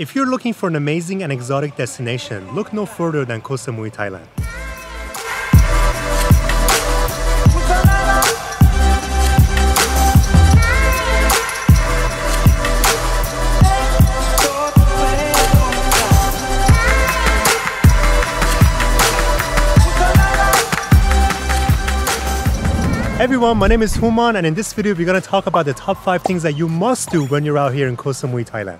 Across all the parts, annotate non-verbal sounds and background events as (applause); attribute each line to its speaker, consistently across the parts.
Speaker 1: If you're looking for an amazing and exotic destination, look no further than Koh Samui, Thailand. Everyone, my name is Houman and in this video we're to talk about the top 5 things that you must do when you're out here in Koh Samui, Thailand.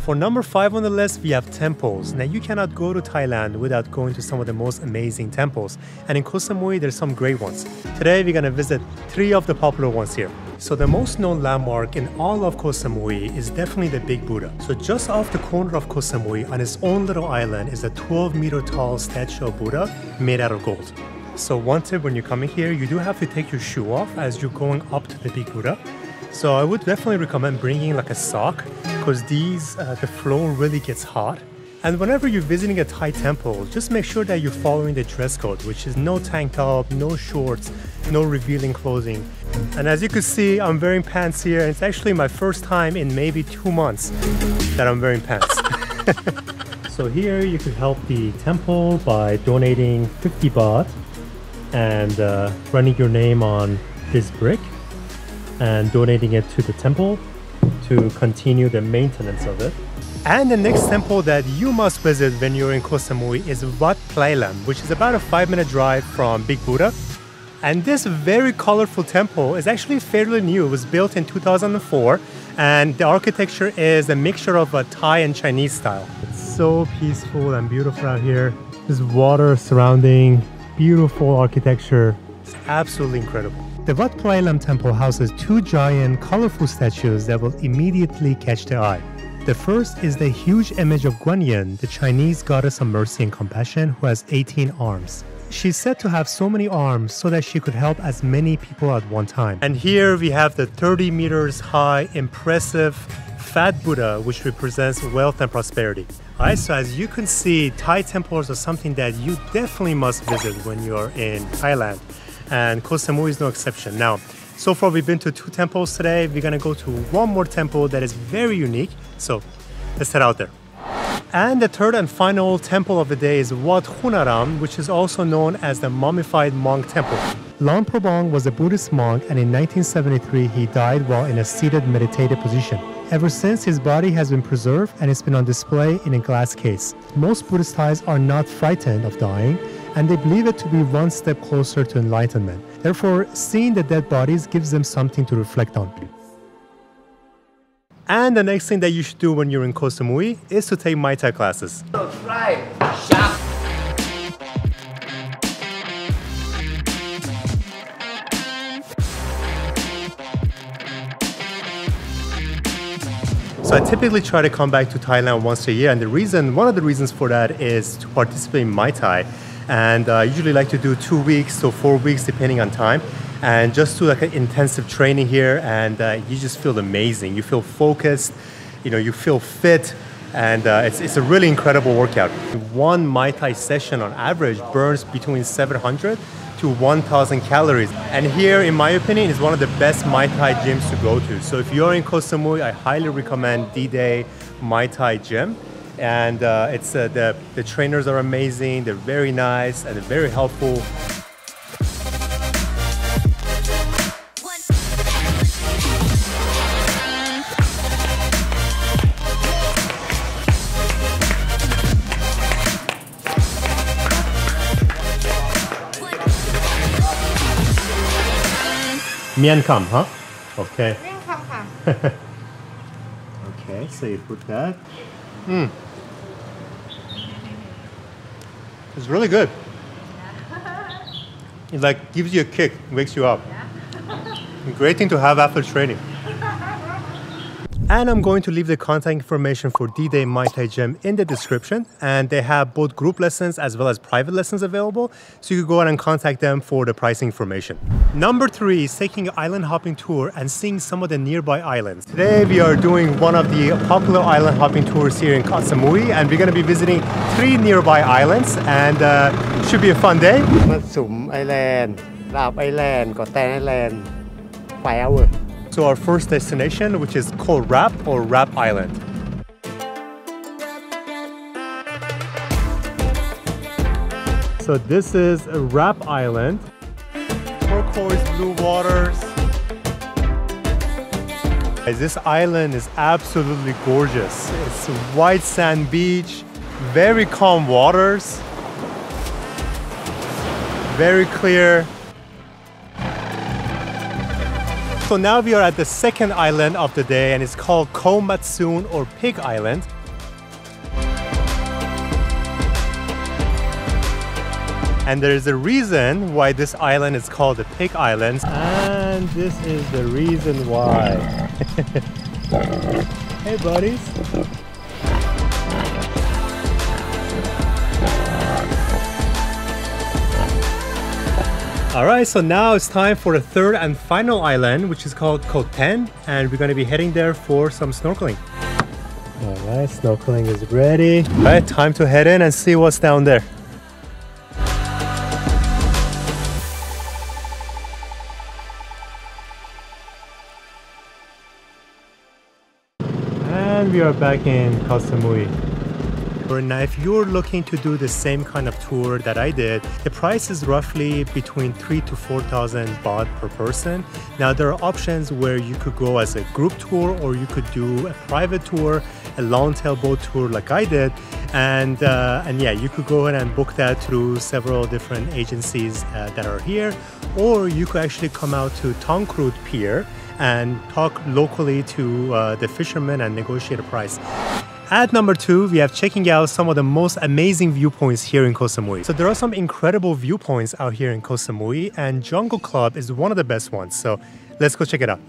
Speaker 1: For number 5 on the list, we have temples. Now you cannot go to Thailand without going to some of the most amazing temples. And in Koh Samui, there's some great ones. Today we're going to visit 3 of the popular ones here. So the most known landmark in all of Koh Samui is definitely the Big Buddha. So just off the corner of Koh Samui on its own little island is a 12 meter tall statue of Buddha made out of gold. So one tip when you're coming here, you do have to take your shoe off as you're going up to the Big Buddha. So I would definitely recommend bringing like a sock because these, uh, the floor really gets hot. And whenever you're visiting a Thai temple, just make sure that you're following the dress code, which is no tank top, no shorts, no revealing clothing. And as you can see, I'm wearing pants here. And it's actually my first time in maybe two months that I'm wearing pants. (laughs) so here you could help the temple by donating 50 baht and uh, running your name on this brick and donating it to the temple to continue the maintenance of it. And the next temple that you must visit when you're in Koh Samui is Wat Plai Laem, which is about a five minute drive from Big Buddha. And this very colorful temple is actually fairly new. It was built in 2004 and the architecture is a mixture of a Thai and Chinese style. It's so peaceful and beautiful out here. There's water surrounding beautiful architecture. It's absolutely incredible. The Wat Plai Laem temple houses two giant, colorful statues that will immediately catch the eye. The first is the huge image of Guanyin, the Chinese goddess of mercy and compassion who has 18 arms. She's said to have so many arms so that she could help as many people at one time. And here we have the 30 meters high, impressive fat Buddha, which represents wealth and prosperity. Alright, so as you can see, Thai temples are something that you definitely must visit when you're in Thailand. And Koh Samui is no exception. Now, so far we've been to two temples today. We're gonna go to one more temple that is very unique. So let's head out there. And the third and final temple of the day is Wat Kunaram, which is also known as the Mummified Monk Temple. Luang Pho Daeng was a Buddhist monk and in 1973 he died while in a seated meditative position. Ever since, his body has been preserved and it's been on display in a glass case. Most Buddhist Thais are not frightened of dying, and they believe it to be one step closer to enlightenment. Therefore, seeing the dead bodies gives them something to reflect on. And the next thing that you should do when you're in Koh Samui is to take Muay Thai classes. So I typically try to come back to Thailand once a year, and the reason, one of the reasons for that is to participate in Muay Thai. And uh, I usually like to do two weeks to four weeks, depending on time, and just do like an intensive training here, and uh, you just feel amazing. You feel focused, you know, you feel fit, and uh, it's, it's a really incredible workout. One Muay Thai session on average burns between 700 to 1000 calories. And here, in my opinion, is one of the best Muay Thai gyms to go to. So if you're in Koh Samui, I highly recommend Deeday Muay Thai Gym and uh, it's uh, the, the trainers are amazing they're very nice and very helpful Mian Kam, huh? Okay.
Speaker 2: Mian Kam, huh? (laughs)
Speaker 1: okay, so you put that. Mm. It's really good. (laughs) It like gives you a kick, wakes you up. (laughs) Great thing to have after training. And I'm going to leave the contact information for Deeday Muay Thai Gym in the description. And they have both group lessons as well as private lessons available. So you can go out and contact them for the pricing information. Number three is taking an island hopping tour and seeing some of the nearby islands. Today we are doing one of the popular island hopping tours here in Koh Samui. And we're going to be visiting three nearby islands. And uh, should be a fun day.
Speaker 3: Island, Island, Island,
Speaker 1: to our first destination, which is called Rap or Rap Island. So this is Rap Island. Turquoise blue waters. This island is absolutely gorgeous. It's white sand beach, very calm waters, very clear So now we are at the second island of the day and it's called Koh Madsum or Pig Island. And there is a reason why this island is called the Pig Island. And this is the reason why. (laughs) hey buddies. All right, so now it's time for the third and final island, which is called Koh Tan, and we're gonna be heading there for some snorkeling. All right, snorkeling is ready. All right, time to head in and see what's down there. And we are back in Koh Samui. Now, if you're looking to do the same kind of tour that I did, the price is roughly between three to four thousand baht per person. Now, there are options where you could go as a group tour, or you could do a private tour, a long tail boat tour like I did, and uh, and yeah, you could go ahead and book that through several different agencies uh, that are here, or you could actually come out to Thong Krut Pier and talk locally to uh, the fishermen and negotiate a price. At number two, we have checking out some of the most amazing viewpoints here in Koh Samui. So there are some incredible viewpoints out here in Koh Samui and Jungle Club is one of the best ones. So let's go check it out.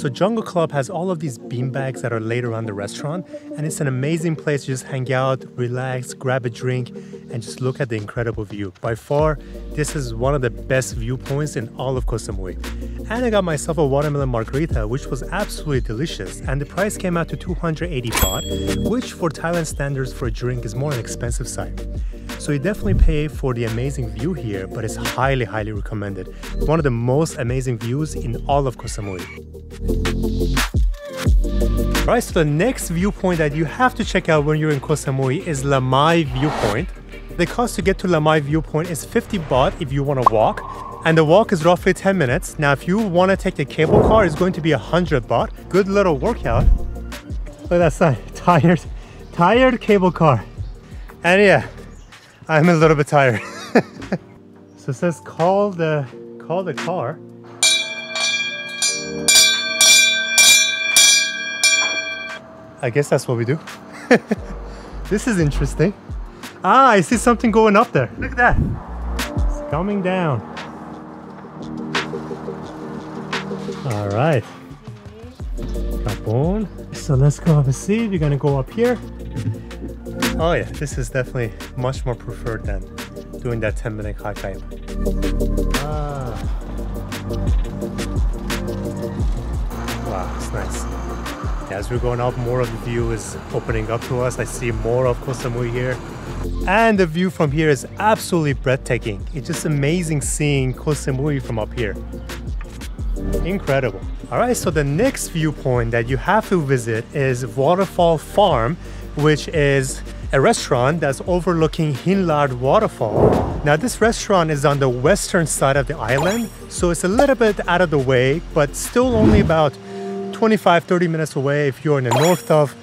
Speaker 1: So Jungle Club has all of these beanbags that are laid around the restaurant, and it's an amazing place to just hang out, relax, grab a drink, and just look at the incredible view. By far, this is one of the best viewpoints in all of Koh Samui. And I got myself a watermelon margarita, which was absolutely delicious, and the price came out to 280 baht, which for Thailand standards for a drink is more on expensive side. So you definitely pay for the amazing view here, but it's highly, highly recommended. One of the most amazing views in all of Koh Samui. Right, so the next viewpoint that you have to check out when you're in Koh Samui is Lamai Viewpoint. The cost to get to Lamai Viewpoint is 50 baht if you want to walk, and the walk is roughly 10 minutes. Now, if you want to take the cable car, it's going to be 100 baht. Good little workout. Look at that sign, (laughs) tired, tired cable car. And yeah, I'm a little bit tired. (laughs) so it says call the call the car. I guess that's what we do. (laughs) this is interesting. Ah, I see something going up there. Look at that. It's coming down. All right. Capone. So let's go have a seat. We're gonna go up here. Oh yeah, this is definitely much more preferred than doing that 10 minute hike up. Ah. Wow, it's nice. As we're going up, more of the view is opening up to us. I see more of Koh Samui here. And the view from here is absolutely breathtaking. It's just amazing seeing Koh Samui from up here. Incredible. All right, so the next viewpoint that you have to visit is Waterfall Farm, which is a restaurant that's overlooking Hinlard Waterfall. Now this restaurant is on the western side of the island, so it's a little bit out of the way, but still only about 25-30 minutes away if you're in the north of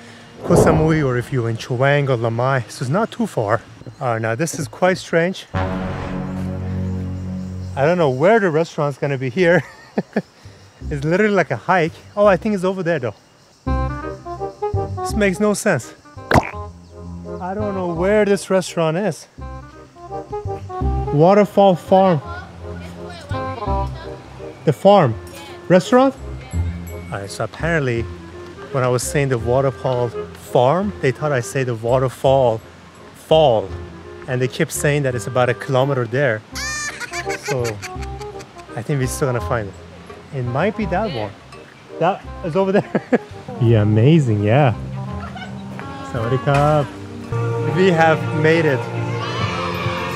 Speaker 1: Koh Samui or if you're in Chaweng or Lamai, so it's not too far. Uh, now this is quite strange. I don't know where the restaurant's gonna be here. (laughs) it's literally like a hike. Oh, I think it's over there though. This makes no sense. I don't know where this restaurant is. Waterfall Farm. The farm. Restaurant? Alright, so apparently when I was saying the waterfall farm, they thought I say the waterfall fall. And they kept saying that it's about a kilometer there. So I think we're still gonna find it. It might be that one. That is over there. (laughs) yeah, amazing, yeah. Sawadee we have made it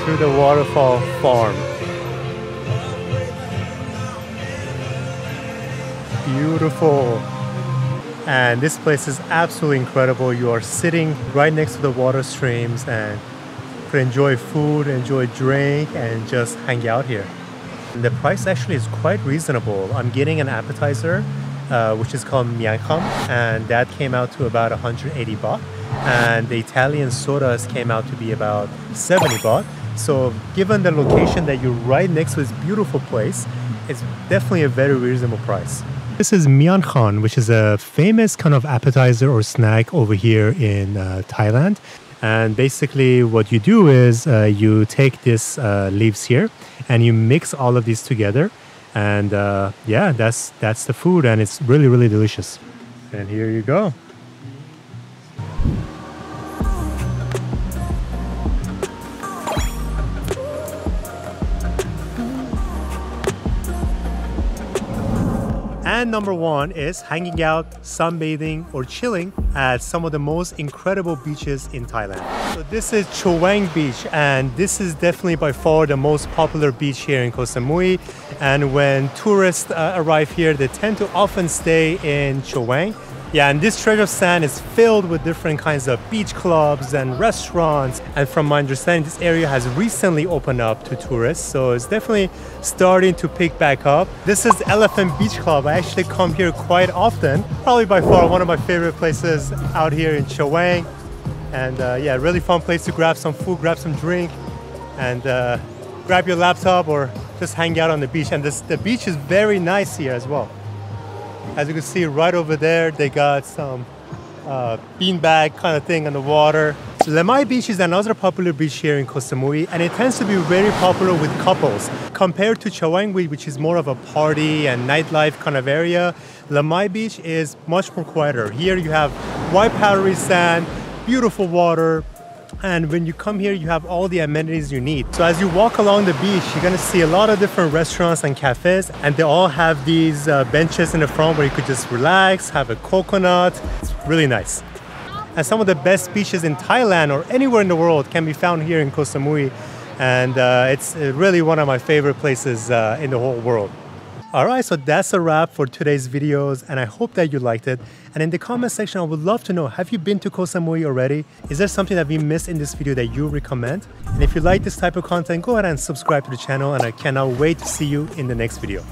Speaker 1: to the waterfall farm. Beautiful. And this place is absolutely incredible. You are sitting right next to the water streams and could enjoy food, enjoy drink, and just hang out here. And the price actually is quite reasonable. I'm getting an appetizer, uh, which is called miankham, and that came out to about 180 baht. And the Italian sodas came out to be about 70 baht. So, given the location that you're right next to this beautiful place, it's definitely a very reasonable price. This is Miang Kham, which is a famous kind of appetizer or snack over here in uh, Thailand. And basically, what you do is uh, you take this uh, leaves here and you mix all of these together. And uh, yeah, that's that's the food, and it's really really delicious. And here you go. Number one is hanging out, sunbathing, or chilling at some of the most incredible beaches in Thailand. So this is Chaweng Beach, and this is definitely by far the most popular beach here in Koh Samui. And when tourists uh, arrive here, they tend to often stay in Chaweng yeah, and this treasure sand is filled with different kinds of beach clubs and restaurants. And from my understanding, this area has recently opened up to tourists, so it's definitely starting to pick back up. This is Elephant Beach Club. I actually come here quite often. Probably by far one of my favorite places out here in Chaweng. And uh, yeah, really fun place to grab some food, grab some drink, and uh, grab your laptop or just hang out on the beach. And this, the beach is very nice here as well. As you can see right over there, they got some uh, beanbag kind of thing on the water. Lamai Beach is another popular beach here in Koh Samui, and it tends to be very popular with couples. Compared to Chaweng Beach, which is more of a party and nightlife kind of area, Lamai Beach is much more quieter. Here you have white powdery sand, beautiful water, and when you come here, you have all the amenities you need. So as you walk along the beach, you're gonna see a lot of different restaurants and cafes, and they all have these uh, benches in the front where you could just relax, have a coconut. It's really nice. And some of the best beaches in Thailand or anywhere in the world can be found here in Koh Samui. And uh, it's uh, really one of my favorite places uh, in the whole world. All right, so that's a wrap for today's videos, and I hope that you liked it. And in the comment section, I would love to know, have you been to Koh Samui already? Is there something that we missed in this video that you recommend? And if you like this type of content, go ahead and subscribe to the channel, and I cannot wait to see you in the next video.